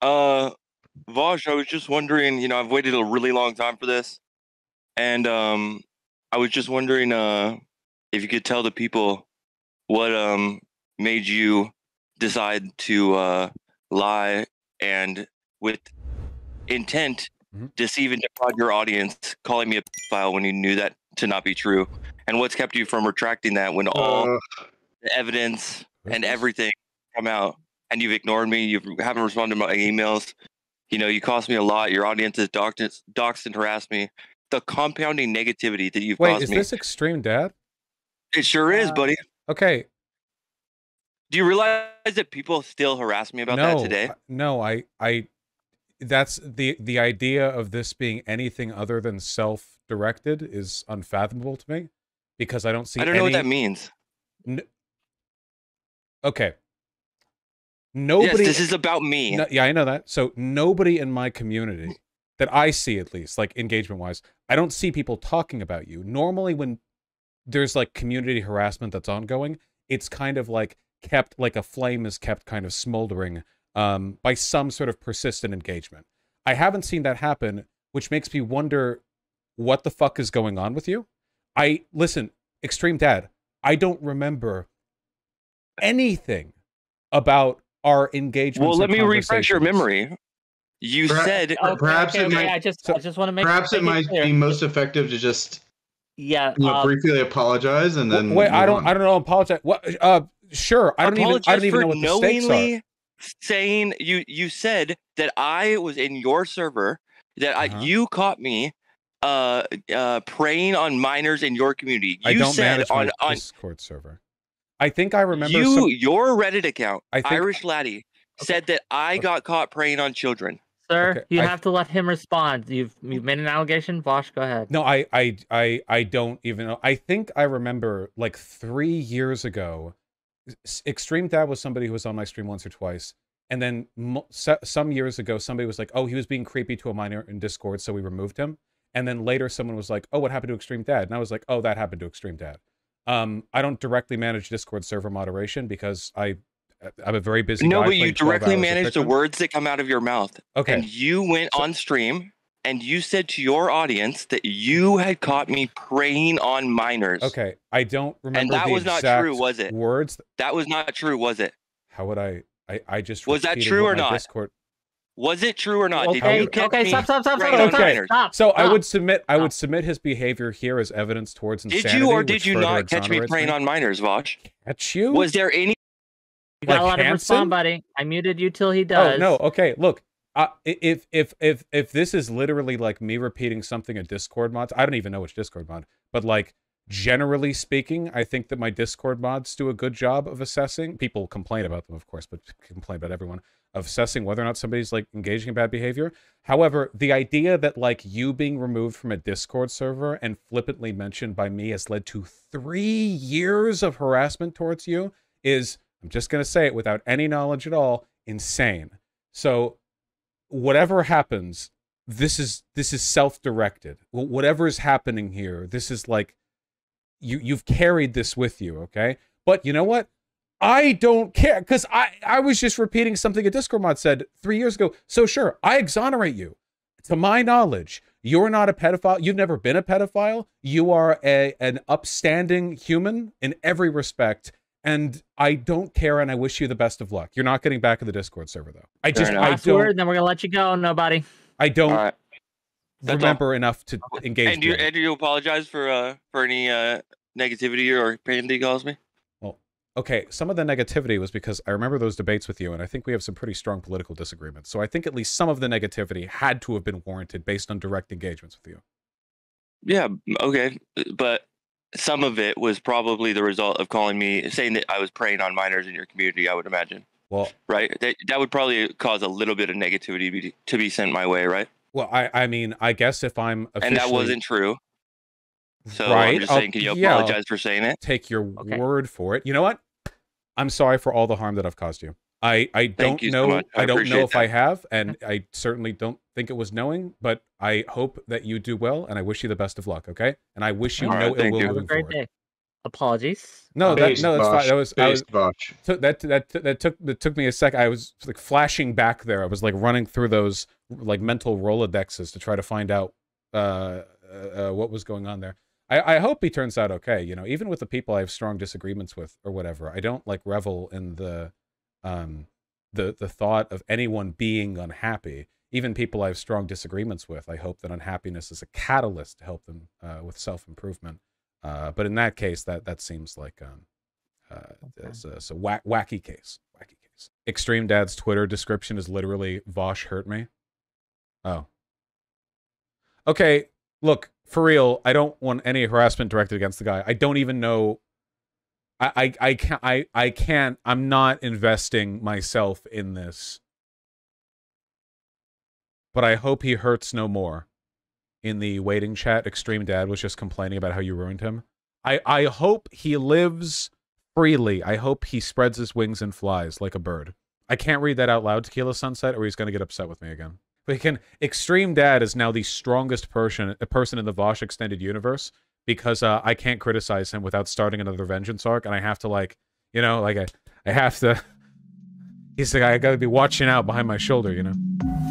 Uh, Vaush, I was just wondering. You know, I've waited a really long time for this, and um, I was just wondering, uh, if you could tell the people what um made you decide to uh lie and with intent Mhm. deceive and defraud your audience, calling me a file when you knew that to not be true, and what's kept you from retracting that when all Uh, the evidence and everything come out and you've ignored me you haven't responded to my emails you know you cost me a lot your audience has doxed, doxed and harassed me the compounding negativity that you've Wait, caused is this extreme dad? it sure is Uh, buddy Okay, do you realize that people still harass me about no, that today no, I, I, that's the the idea of this being anything other than self-directed is unfathomable to me because I don't see. i don't know what that means Okay. Nobody. yes this is about me No, yeah, I know that. So nobody in my community that I see, at least, like engagement wise, I don't see people talking about you. Normally, when there's like community harassment that's ongoing, it's kind of like kept like a flame is kept kind of smoldering um, by some sort of persistent engagement. I haven't seen that happen, which makes me wonder what the fuck is going on with you. I listen, Extreme Dad. I don't remember anything about our engagement. well let me refresh your memory you Perha- said Per- perhaps it might- I just, so- I just want to make. perhaps it might clear. be most effective to just Yeah. you know, uh, briefly apologize and then. Wait, I don't. on. I don't know. Apologize. What? Uh, sure. I don't even. I don't even know what the stakes are. saying you you said that I was in your server that Uh-huh. I, you caught me uh uh preying on minors in your community. You I don't said manage on my on Discord server. I think I remember. you some- your Reddit account I think- Irish Laddie said that I Okay. got caught preying on children. sir, okay, you I- have to let him respond. You've you've made an allegation. Vaush, go ahead. No, I, I, I, I don't even know. I think I remember like three years ago. Extreme Dad was somebody who was on my stream once or twice, and then mo- se- some years ago, somebody was like, "Oh, he was being creepy to a minor in Discord, so we removed him." And then later, someone was like, "Oh, what happened to Extreme Dad?" And I was like, "Oh, that happened to Extreme Dad." Um, I don't directly manage Discord server moderation because I, I'm a very busy. no, guy but you directly manage the words that come out of your mouth. Okay, And you went So- on stream and you said to your audience that you had caught me preying on minors. okay. I don't remember. And that was not true, was it? Words. That was not true, was it? How would I? I, I just Was that true or not? Discord. Was it true or not? Did Okay, you catch okay, me stop, stop, stop, stop, preying stop, Okay. stop, minors? stop. So I would submit. I would submit his behavior here as evidence towards Did insanity. you or which did you not catch me exonerates preying on minors, Vaush? Catch you? Was there any You gotta like let him Hanson? respond, buddy. I muted you till he does. Oh no. Okay. Look. Uh, if if if if this is literally like me repeating something a Discord mod, I don't even know which Discord mod, but like generally speaking, I think that my Discord mods do a good job of assessing. People complain about them, of course, but complain about everyone of assessing whether or not somebody's like engaging in bad behavior. However, the idea that like you being removed from a Discord server and flippantly mentioned by me has led to three years of harassment towards you is, I'm just gonna say it without any knowledge at all, insane. So, whatever happens, this is this is self-directed. Whatever is happening here, this is like you you've carried this with you, okay? But you know what? I don't care because I I was just repeating something a Discord mod said three years ago. So sure, I exonerate you. To my knowledge, you're not a pedophile. You've never been a pedophile. You are a an upstanding human in every respect. And I don't care, and I wish you the best of luck. You're not getting back in the Discord server, though. I just. I don't, word, then we're gonna let you go. Nobody. I don't All right. That's all. remember enough to engage. And do you, with it. and do you apologize for uh for any uh negativity or pain that he caused me? Okay, some of the negativity was because I remember those debates with you, and I think we have some pretty strong political disagreements. So I think at least some of the negativity had to have been warranted based on direct engagements with you. Yeah, okay, but some of it was probably the result of calling me saying that I was preying on minors in your community. I would imagine, Well, right? That that would probably cause a little bit of negativity be, to be sent my way, right? well, I, I mean, I guess if I'm officially And that wasn't true. So right, I'm just I'll- saying, can you yeah, apologize for saying it? take your Okay. word for it. You know what? I'm sorry for all the harm that I've caused you. I, I don't you so know. I I, don't know appreciate if I have, and I certainly don't think it was knowing, but I hope that you do well, and I wish you the best of luck. Okay, and I wish you All right, no ill thank will you. Have a moving great forward. day. Apologies. No, that no, that's fine. That was I was based that that that took that took me a sec. I was like flashing back there. I was like running through those like mental rolodexes to try to find out uh, uh, uh what was going on there. I, I hope he turns out okay. You know, even with the people I have strong disagreements with or whatever, I don't like revel in the um the the thought of anyone being unhappy. Even people I have strong disagreements with, I hope that unhappiness is a catalyst to help them uh, with self improvement. Uh, but in that case, that that seems like um, uh, it's a, it's a wacky case. Wacky case. Extreme Dad's Twitter description is literally "Vaush hurt me." Oh. Okay, look for real. I don't want any harassment directed against the guy. I don't even know. I I I can't I I can't. I'm not investing myself in this. But I hope he hurts no more. In the waiting chat, Extreme Dad was just complaining about how you ruined him. I I hope he lives freely. I hope he spreads his wings and flies like a bird. I can't read that out loud, Tequila Sunset, or he's going to get upset with me again. He can. Extreme Dad is now the strongest person, a person in the Vaush extended universe because uh, I can't criticize him without starting another vengeance arc, and I have to like, you know, like I, I have to. He's the guy I got to be watching out behind my shoulder, you know.